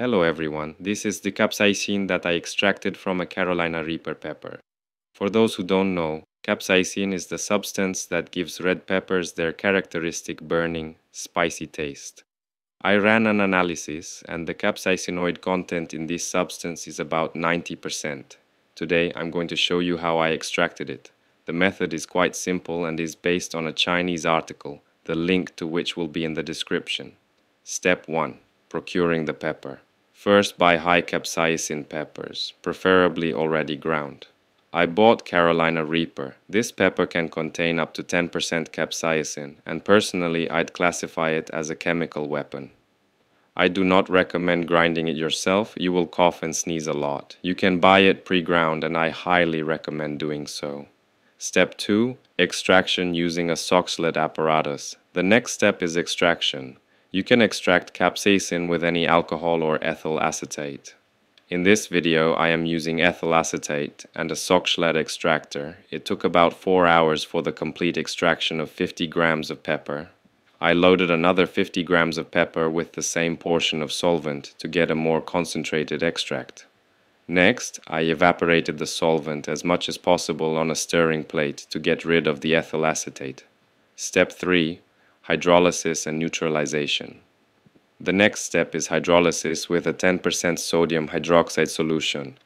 Hello everyone, this is the capsaicin that I extracted from a Carolina Reaper pepper. For those who don't know, capsaicin is the substance that gives red peppers their characteristic burning, spicy taste. I ran an analysis and the capsaicinoid content in this substance is about 90%. Today I'm going to show you how I extracted it. The method is quite simple and is based on a Chinese article, the link to which will be in the description. Step 1. Procuring the pepper. First buy high capsaicin peppers, preferably already ground. I bought Carolina Reaper. This pepper can contain up to 10% capsaicin, and personally I'd classify it as a chemical weapon. I do not recommend grinding it yourself, you will cough and sneeze a lot. You can buy it pre-ground and I highly recommend doing so. Step 2. Extraction using a Soxhlet apparatus. The next step is extraction. You can extract capsaicin with any alcohol or ethyl acetate. In this video I am using ethyl acetate and a Soxhlet extractor. It took about 4 hours for the complete extraction of 50 grams of pepper. I loaded another 50 grams of pepper with the same portion of solvent to get a more concentrated extract. Next, I evaporated the solvent as much as possible on a stirring plate to get rid of the ethyl acetate. Step 3 hydrolysis and neutralization. The next step is hydrolysis with a 10% sodium hydroxide solution.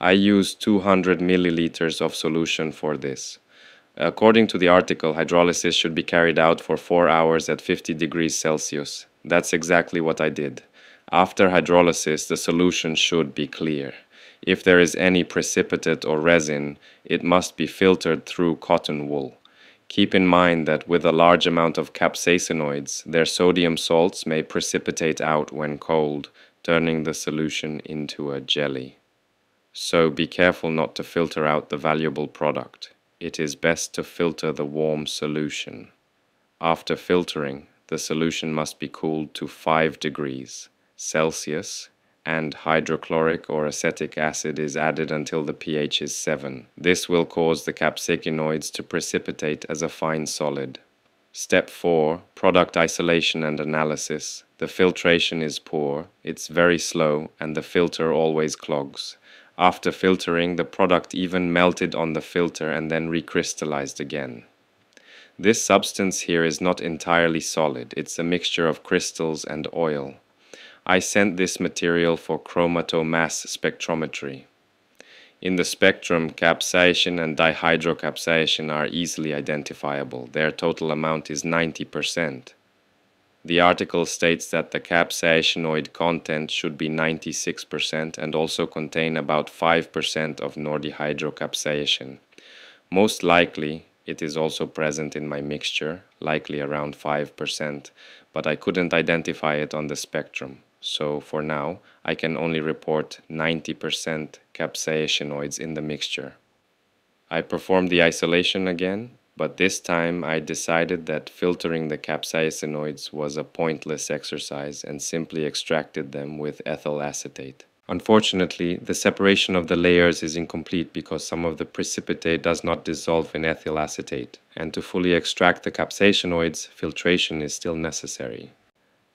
I use 200 milliliters of solution for this. According to the article, hydrolysis should be carried out for 4 hours at 50 degrees Celsius. That's exactly what I did. After hydrolysis, the solution should be clear. If there is any precipitate or resin, it must be filtered through cotton wool. Keep in mind that with a large amount of capsaicinoids, their sodium salts may precipitate out when cold, turning the solution into a jelly. So be careful not to filter out the valuable product. It is best to filter the warm solution. After filtering, the solution must be cooled to 5 degrees Celsius and hydrochloric or acetic acid is added until the pH is 7. This will cause the capsaicinoids to precipitate as a fine solid. Step 4. Product isolation and analysis. The filtration is poor, it's very slow, and the filter always clogs. After filtering, the product even melted on the filter and then recrystallized again. This substance here is not entirely solid, it's a mixture of crystals and oil. I sent this material for chromatomass spectrometry. In the spectrum, capsaicin and dihydrocapsaicin are easily identifiable. Their total amount is 90%. The article states that the capsaicinoid content should be 96% and also contain about 5% of nordihydrocapsaicin. Most likely, it is also present in my mixture, likely around 5%, but I couldn't identify it on the spectrum. So for now, I can only report 90% capsaicinoids in the mixture. I performed the isolation again, but this time I decided that filtering the capsaicinoids was a pointless exercise and simply extracted them with ethyl acetate. Unfortunately, the separation of the layers is incomplete because some of the precipitate does not dissolve in ethyl acetate, and to fully extract the capsaicinoids, filtration is still necessary.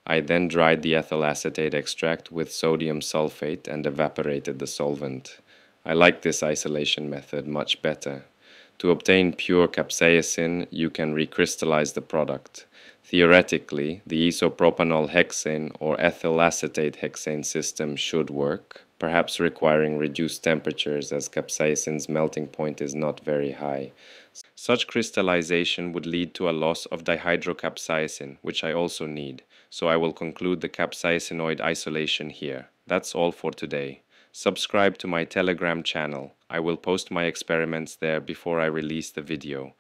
I then dried the ethyl acetate extract with sodium sulfate and evaporated the solvent. I like this isolation method much better. To obtain pure capsaicin, you can recrystallize the product. Theoretically, the isopropanol hexane or ethyl acetate hexane system should work, perhaps requiring reduced temperatures as capsaicin's melting point is not very high. Such crystallization would lead to a loss of dihydrocapsaicin, which I also need, so I will conclude the capsaicinoid isolation here. That's all for today. Subscribe to my Telegram channel. I will post my experiments there before I release the video.